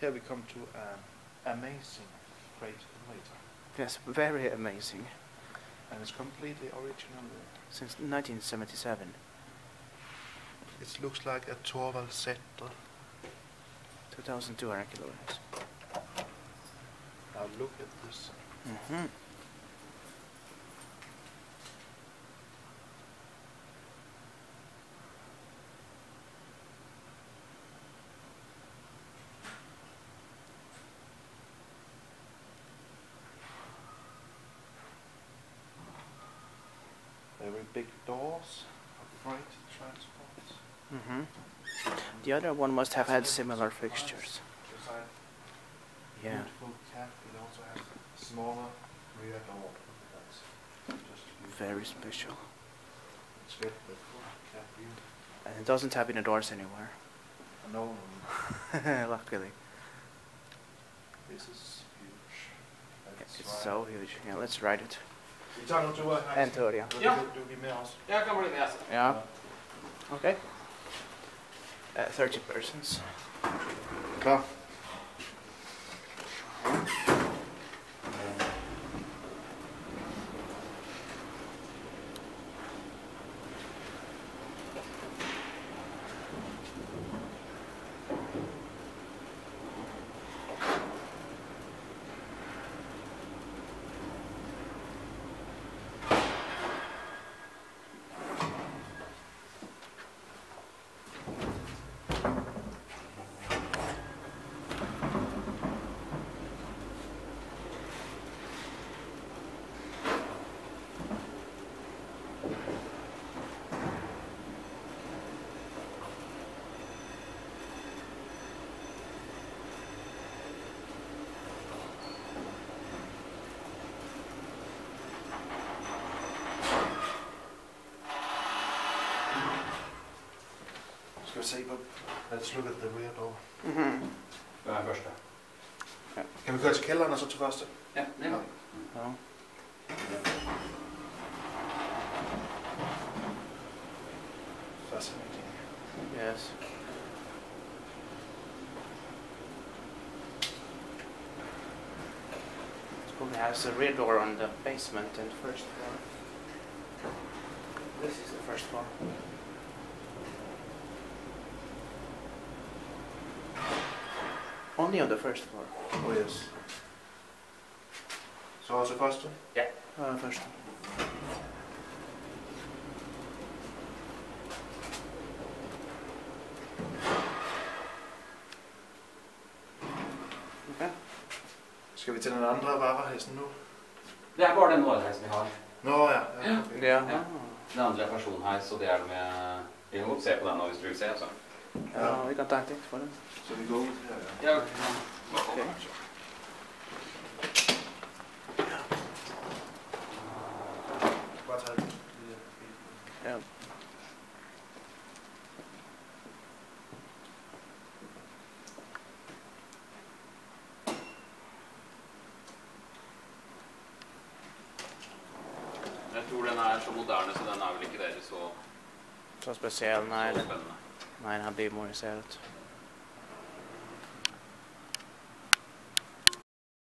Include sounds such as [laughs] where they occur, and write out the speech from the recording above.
Here we come to an amazing great elevator. Yes, very amazing. And it's completely original. Since 1977. It looks like a Thorvald Saetre. 2,200 kilograms. Now look at this. hmm Very big doors of freight transport. hmm The other one must have had similar fixtures. Yeah. Beautiful cap. It also has a smaller rear door. That's just beautiful. Very special. It's got the full cap view. And it doesn't have any doors anywhere. No, no, [laughs] Luckily. this is huge. It's so huge. Yeah, let's ride it. Vi tar nog toa här. En tur, ja. Då Du, du blir med oss. Jag kan bli med. alltså. Yeah. Okay. Uh, 30 persons. Klar. Ska vi se på... Let's look at the rear door. Mm-hmm. Den här första. Kan vi köra till källaren och så till första? Ja, nej. Ja. Oh. Fascinating. Yes. It probably has a rear door on the basement and first floor. This is the first floor. Only on the first floor. Oh yes. Så alltså Yeah. Uh, first. Okay. Skal vi til den andre varehesten nå? Det er bare den varehesten vi har. Nå ja. ja. ja. Yeah. Ja. Den andre er personheis, og det er det med Vi kan godt se på den nå hvis du vil se. altså. Ja, vi kan ta en titt på den. Så vi går til her ja. Ja. Okay. Ja. Jeg tror den er så moderne, så den er vel ikke dere så, Så speciell, så nej. det- spennende. Näin hän viime vuonna